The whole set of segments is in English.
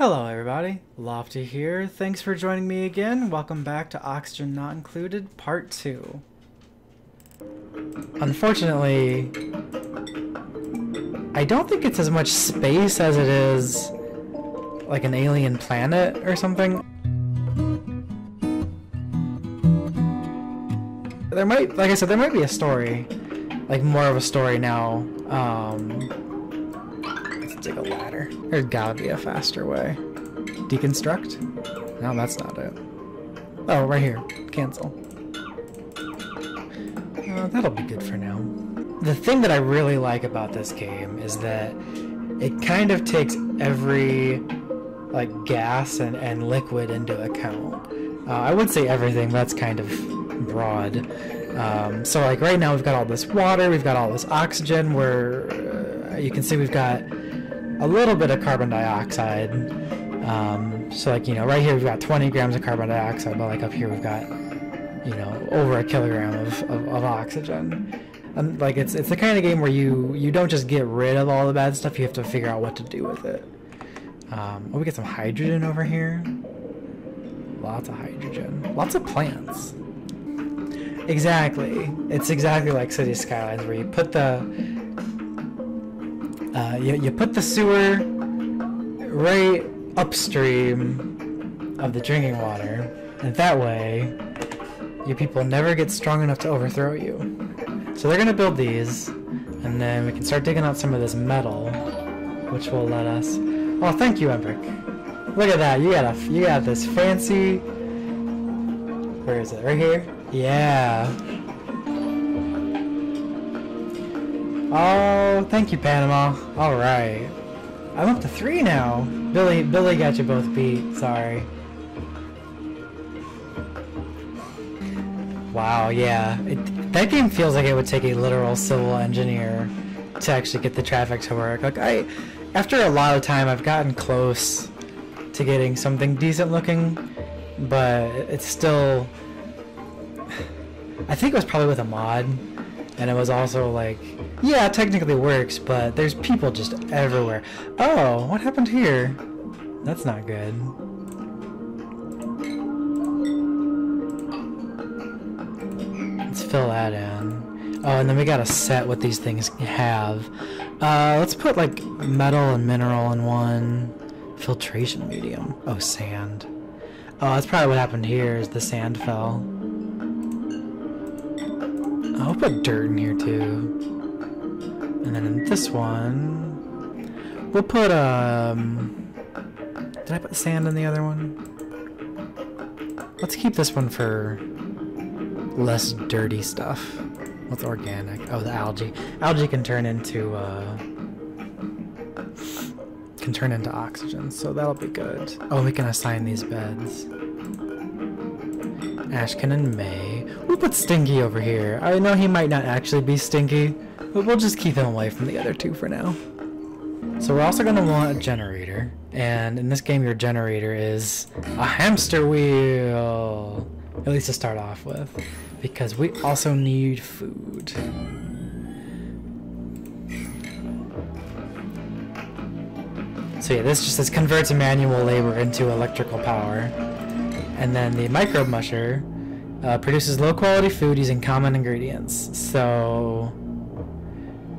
Hello everybody, Lofty here. Thanks for joining me again. Welcome back to Oxygen Not Included Part 2. Unfortunately, I don't think it's as much space as it is like an alien planet or something. There might, like I said, there might be a story, like more of a story now. Um, let's take a ladder. There's gotta be a faster way. Deconstruct? No, that's not it. Oh, right here. Cancel. Uh, that'll be good for now. The thing that I really like about this game is that it kind of takes every like gas and, and liquid into account. Uh, I would say everything, that's kind of broad. Um, so like right now we've got all this water, we've got all this oxygen, where uh, you can see we've got a little bit of carbon dioxide. Um, so like, you know, right here we've got 20 grams of carbon dioxide, but like up here we've got, you know, over a kilogram of, of, of oxygen. And like it's it's the kind of game where you you don't just get rid of all the bad stuff, you have to figure out what to do with it. Um, oh, we get some hydrogen over here. Lots of hydrogen. Lots of plants. Exactly. It's exactly like City Skylines where you put the uh, you, you put the sewer right upstream of the drinking water, and that way your people never get strong enough to overthrow you. So they're gonna build these, and then we can start digging out some of this metal, which will let us. Oh, thank you, Embrick. Look at that. You got a you got this fancy. Where is it? Right here. Yeah. Oh, thank you, Panama. All right. I'm up to three now. Billy, Billy got you both beat. Sorry. Wow, yeah. It, that game feels like it would take a literal civil engineer to actually get the traffic to work. Like I, after a lot of time, I've gotten close to getting something decent looking, but it's still. I think it was probably with a mod, and it was also like, yeah, technically works, but there's people just everywhere. Oh, what happened here? That's not good. Let's fill that in. Oh, and then we gotta set what these things have. Uh, let's put like metal and mineral in one. Filtration medium. Oh, sand. Oh, that's probably what happened here is the sand fell. I'll put dirt in here too. And then in this one, we'll put, um, did I put sand in the other one? Let's keep this one for less dirty stuff. What's organic? Oh, the algae. Algae can turn into, uh, can turn into oxygen, so that'll be good. Oh, we can assign these beds. Ashkan and May. Put Stinky over here. I know he might not actually be Stinky, but we'll just keep him away from the other two for now. So we're also going to want a generator, and in this game your generator is a hamster wheel, at least to start off with, because we also need food. So yeah, this just this converts manual labor into electrical power. And then the microbe musher uh, produces low quality food using common ingredients. So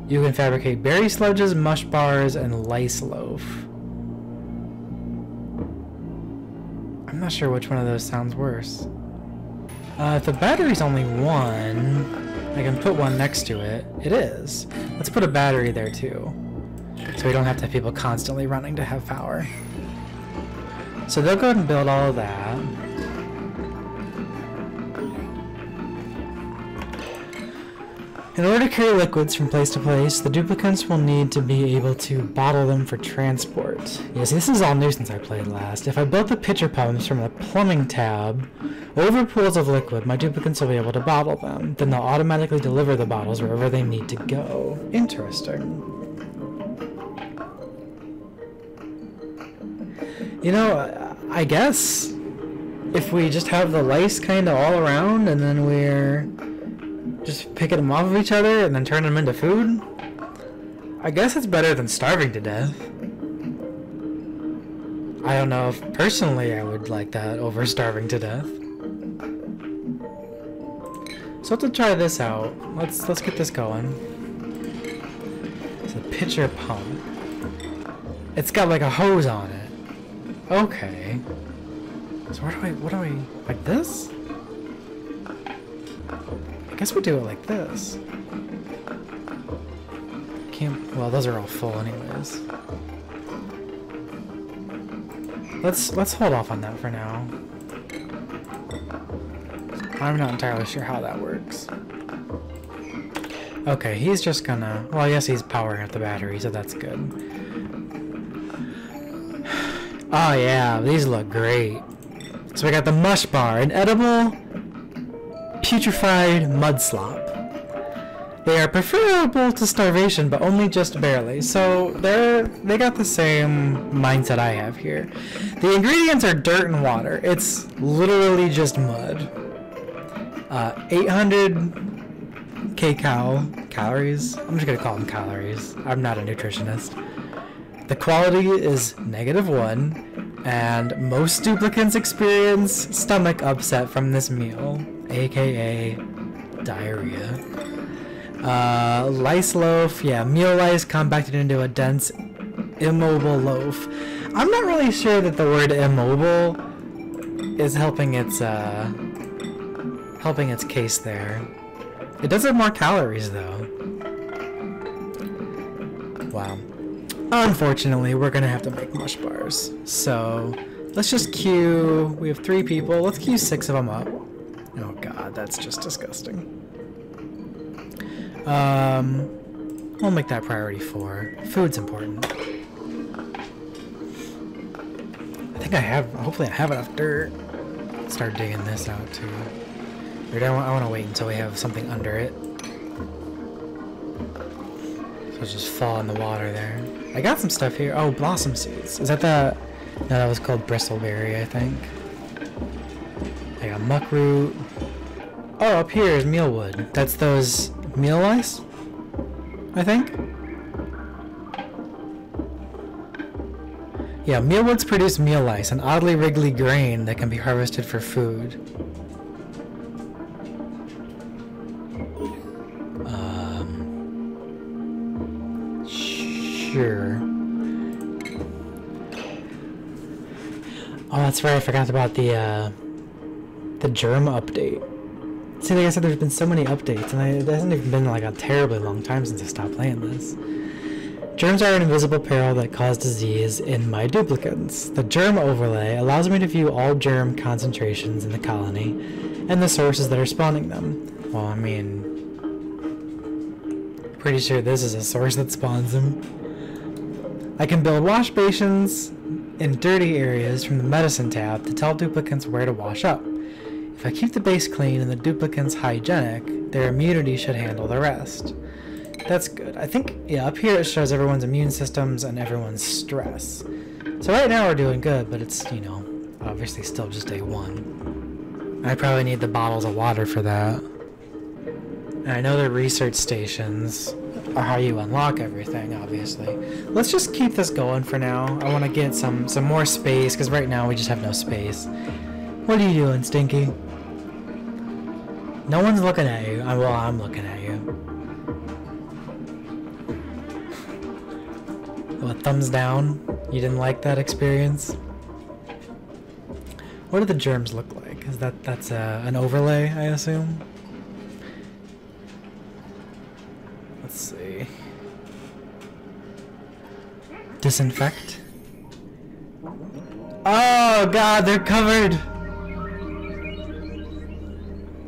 you can fabricate berry sludges, mush bars, and lice loaf. I'm not sure which one of those sounds worse. Uh, if the battery's only one, I can put one next to it. It is. Let's put a battery there too. So we don't have to have people constantly running to have power. So they'll go ahead and build all of that. In order to carry liquids from place to place, the duplicants will need to be able to bottle them for transport. Yes, this is all new since I played last. If I built the pitcher pumps from the plumbing tab over pools of liquid, my duplicants will be able to bottle them. Then they'll automatically deliver the bottles wherever they need to go. Interesting. You know, I guess if we just have the lice kind of all around and then we're just picking them off of each other and then turning them into food, I guess it's better than starving to death. I don't know if personally I would like that over starving to death. So to try this out, let's let's get this going. It's a pitcher pump. It's got like a hose on it. Okay. So where do I what do I like this? Guess we do it like this. Can't well those are all full anyways. Let's let's hold off on that for now. I'm not entirely sure how that works. Okay, he's just gonna... Well, yes, he's powering up the battery, so that's good. Oh yeah, these look great. So we got the mush bar, an edible putrefied mud slop. They are preferable to starvation, but only just barely. So they're they got the same mindset I have here. The ingredients are dirt and water. It's literally just mud. Uh, 800 kcal calories. I'm just gonna call them calories. I'm not a nutritionist. The quality is negative one, and most duplicants experience stomach upset from this meal, aka diarrhea. Uh, lice loaf, yeah, meal lice compacted into a dense, immobile loaf. I'm not really sure that the word immobile is helping its uh, helping its case there. It does have more calories, though. Wow. Unfortunately, we're gonna have to make mush bars. So, let's just queue... We have three people. Let's queue six of them up. Oh god, that's just disgusting. Um, we'll make that priority four. Food's important. I think I have... Hopefully I have enough dirt. Start digging this out, too. I want, I want to wait until we have something under it. So just fall in the water there. I got some stuff here. Oh, blossom seeds. Is that the... No, that was called bristleberry, I think. I got muckroot. Oh, up here is mealwood. That's those meal lice? I think? Yeah, mealwoods produce meal lice, an oddly wriggly grain that can be harvested for food. Um, sure. Oh, that's right. I forgot about the uh, the germ update. See, like I said, there's been so many updates, and I, it hasn't even been like a terribly long time since I stopped playing this. Germs are an invisible peril that cause disease in my duplicants. The germ overlay allows me to view all germ concentrations in the colony and the sources that are spawning them. Well, I mean, pretty sure this is a source that spawns them. I can build wash basins in dirty areas from the medicine tab to tell duplicants where to wash up. If I keep the base clean and the duplicants hygienic, their immunity should handle the rest. That's good. I think, yeah, up here it shows everyone's immune systems and everyone's stress. So right now we're doing good, but it's, you know, obviously still just day one. I probably need the bottles of water for that. And I know the research stations or how you unlock everything, obviously. Let's just keep this going for now. I want to get some, some more space, because right now we just have no space. What are you doing, Stinky? No one's looking at you. Uh, well, I'm looking at you. What, thumbs down? You didn't like that experience? What do the germs look like? Is that that's an overlay, I assume? Let's see. Disinfect. Oh god, they're covered!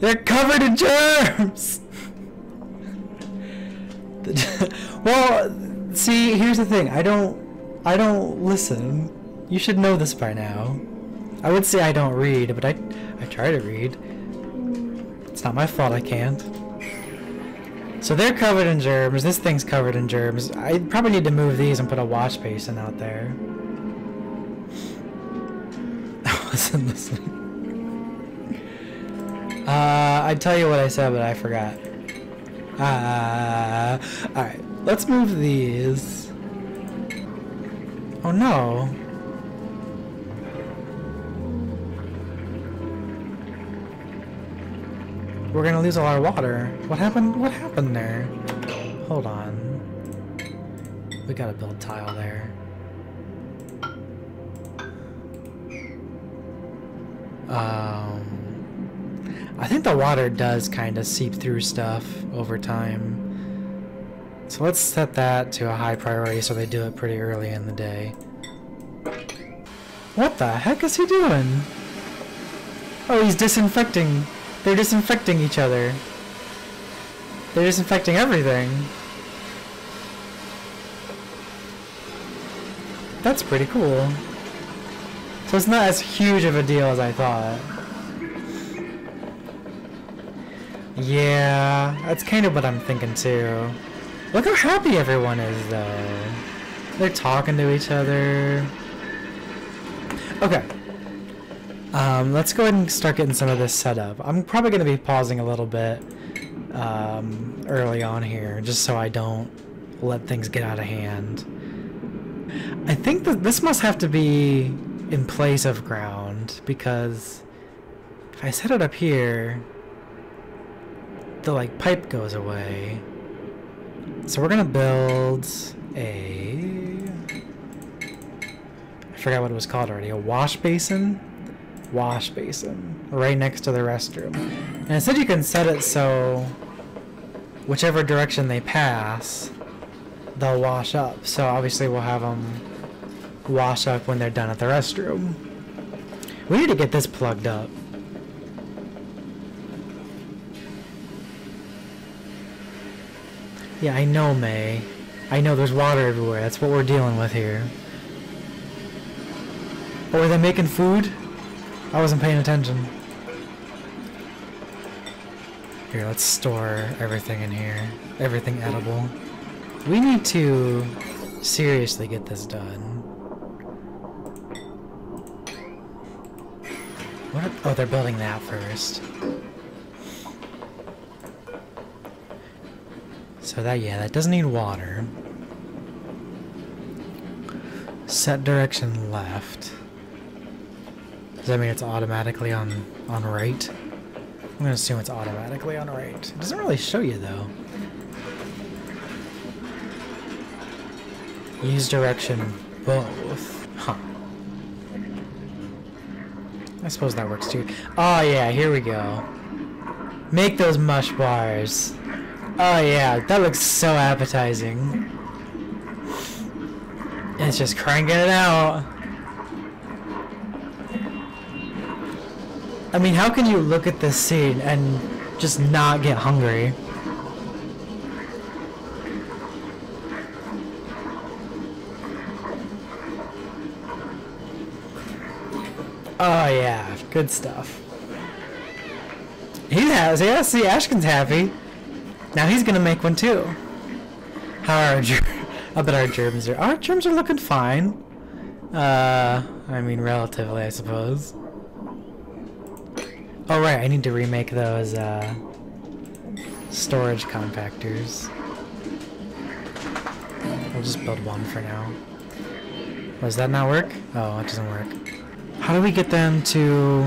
They're covered in germs! well, see, here's the thing. I don't I don't listen. You should know this by now. I would say I don't read, but I I try to read. It's not my fault I can't. So they're covered in germs. This thing's covered in germs. I probably need to move these and put a wash basin out there. I wasn't listening. Uh, I'd tell you what I said, but I forgot. Uh, Alright, let's move these. Oh no. We're gonna lose all our water. What happened? What happened there? Hold on. We gotta build tile there. Um... I think the water does kind of seep through stuff over time. So let's set that to a high priority so they do it pretty early in the day. What the heck is he doing? Oh, he's disinfecting. They're disinfecting each other. They're disinfecting everything. That's pretty cool. So it's not as huge of a deal as I thought. Yeah, that's kind of what I'm thinking too. Look how happy everyone is though. They're talking to each other. Okay. Um, let's go ahead and start getting some of this set up. I'm probably going to be pausing a little bit um, early on here, just so I don't let things get out of hand. I think that this must have to be in place of ground, because if I set it up here, the like pipe goes away. So we're gonna build a... I forgot what it was called already. A wash basin? Wash basin. Right next to the restroom. And it said you can set it so whichever direction they pass, they'll wash up. So obviously we'll have them wash up when they're done at the restroom. We need to get this plugged up. Yeah, I know, May. I know there's water everywhere. That's what we're dealing with here. Oh, are they making food? I wasn't paying attention. Here, let's store everything in here. Everything edible. We need to seriously get this done. What? oh, they're building that first. So that, yeah, that doesn't need water. Set direction left. Does that mean it's automatically on, on right? I'm gonna assume it's automatically on right. It doesn't really show you though. Use direction both. Huh. I suppose that works too. Oh yeah, here we go. Make those mush bars. Oh yeah, that looks so appetizing. It's just cranking it out. I mean, how can you look at this scene and just not get hungry? Oh yeah, good stuff. He has, yeah, see, Ashkan's happy. Now he's gonna make one too. How are our germs? I bet our germs are. Our germs are looking fine. Uh, I mean, relatively, I suppose. Oh right, I need to remake those uh, storage compactors. We'll just build one for now. Does that not work? Oh, it doesn't work. How do we get them to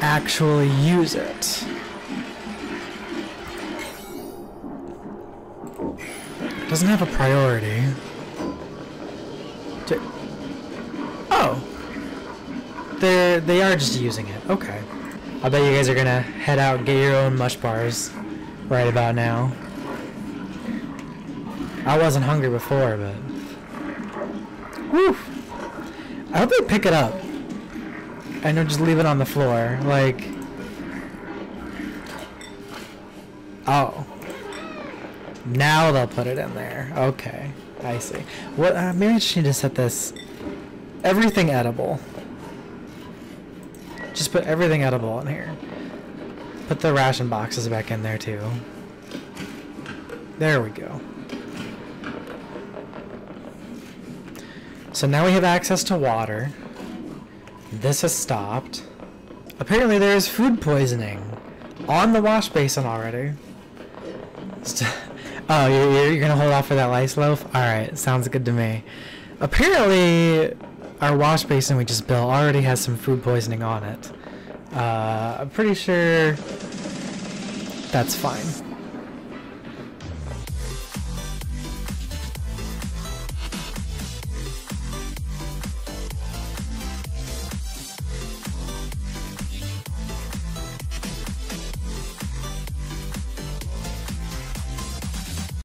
actually use it? Doesn't have a priority. To oh. They're, they are just using it. Okay. I bet you guys are gonna head out and get your own mush bars right about now. I wasn't hungry before, but... Whew. I hope they pick it up. I know just leave it on the floor. Like... Oh. Now they'll put it in there. Okay, I see. What? Uh, maybe I just need to set this. Everything edible. Just put everything edible in here. Put the ration boxes back in there too. There we go. So now we have access to water. This has stopped. Apparently there is food poisoning on the wash basin already. Oh, you're, you're gonna hold off for that lice loaf? Alright, sounds good to me. Apparently, our wash basin we just built already has some food poisoning on it. Uh, I'm pretty sure that's fine.